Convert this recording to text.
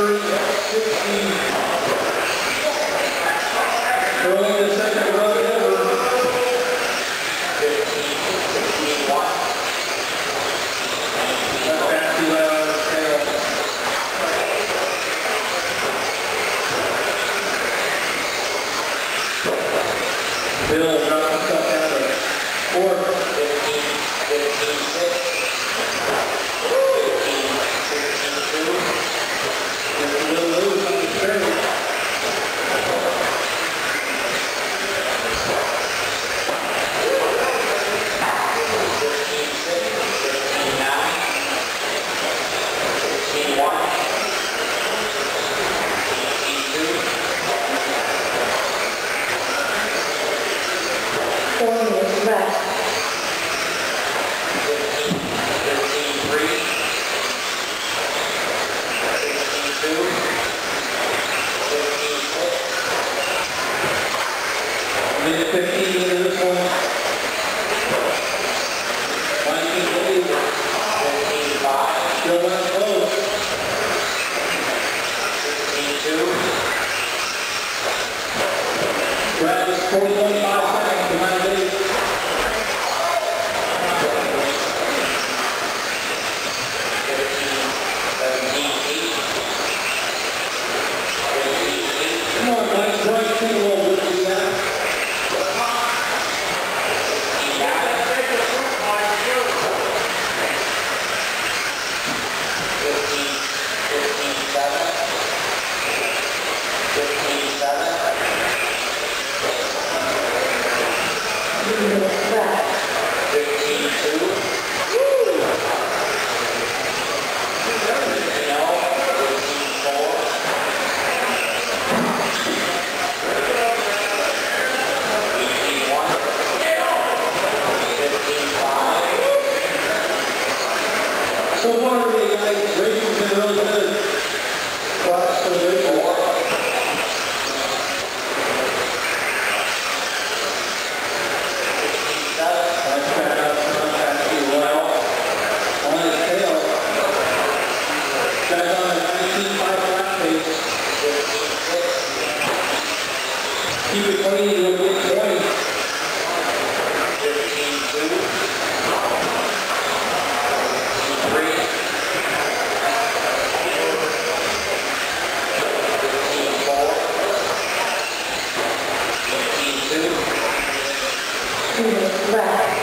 Andrews at Obrigado. So far today, guys, racing's been. Class for the to the left.